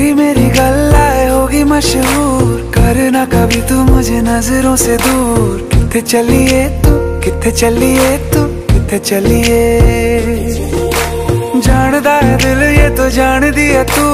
मेरी गल्लाए होगी मशहूर। करना कभी तू मुझे नज़रों से दूर। कितने चलिए तू कितने चलिए तू कितने चलिए? जानदा है दिल ये तो जान दिया तू।